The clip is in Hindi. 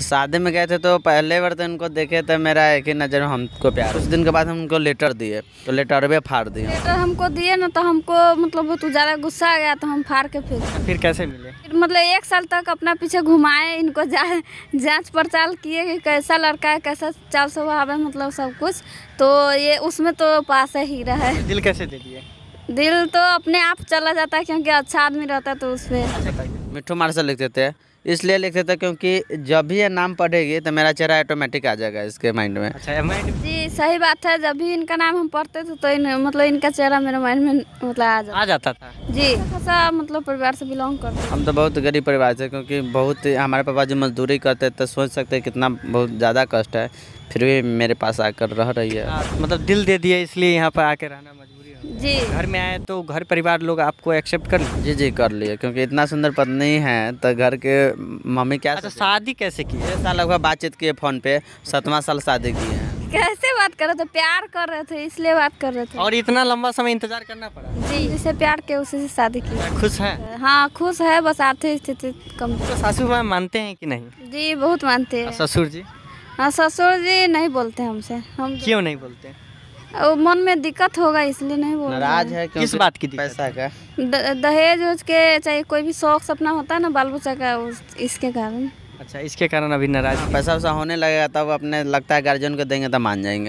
शादी में गए थे तो पहले बार तो उनको देखे थे मेरा एक ही नज़र में हमको प्यार। कुछ दिन के बाद हम उनको लेटर दिए तो लेटर भी फाड़ दिए। लेटर हमको दिए ना तो हमको मतलब बहुत ज़्यादा गुस्सा आ गया तो हम फाड़ के फिर फिर कैसे मिले? फिर मतलब एक साल तक अपना पीछे घुमाए इनको जा जाँच पड़ताल किए कि कैसा लड़का है कैसा चाल स्वभाव है मतलब सब कुछ। तो ये उसमें तो पास है हीरा है। दिल कैसे दे दिए? दिल तो अपने आप चला जाता है क्योंकि अच्छा आदमी रहता है तो उस पर मिठू मार्शल देते थे इसलिए लिखते थे क्योंकि जब भी ये नाम पढ़ेगी तो मेरा चेहरा ऑटोमेटिक आ जाएगा इसके माइंड में। अच्छा माइंड जी सही बात है। जब भी इनका नाम हम पढ़ते थे तो इन, मतलब इनका चेहरा मेरे माइंड में मतलब आ जाता आ जाता था। जी खासा मतलब परिवार से बिलोंग करते हम तो बहुत गरीब परिवार से क्योंकि बहुत हमारे पापा जी मजदूरी करते तो सोच सकते कितना बहुत ज़्यादा कष्ट है फिर भी मेरे पास आकर रह रही है। मतलब दिल दे दिए इसलिए यहाँ पर आके रहना मजबूरी। हो जी। घर में आए तो घर परिवार लोग आपको एक्सेप्ट कर लिए जी जी कर लिए क्योंकि इतना सुंदर पत्नी है तो घर के मम्मी क्या अच्छा शादी कैसे की? छह साल लगभग बातचीत किए फ़ोन पे सतवा साल शादी की है। कैसे बात कर रहे थे? प्यार कर रहे थे इसलिए बात कर रहे थे। और इतना लंबा समय इंतज़ार करना पड़ा? जी जिसे प्यार के उसी से शादी की। खुश हैं? हाँ खुश है बस आर्थिक स्थिति कम। तो सासू माँ मानते हैं कि नहीं? जी बहुत मानते हैं। ससुर जी? हाँ ससुर जी नहीं बोलते हमसे। हम क्यों नहीं बोलते? मन में दिक्कत होगा इसलिए नहीं बोल रहे नाराज़ हैं। है किस बात की पैसा का? दहेज उज के चाहे कोई भी शौक सपना होता है ना बाल बच्चा का उस, इसके कारण। अच्छा इसके कारण अभी नाराज़। पैसा वैसा होने लगेगा तब अपने लगता है गार्जियन को देंगे तो मान जाएँगे।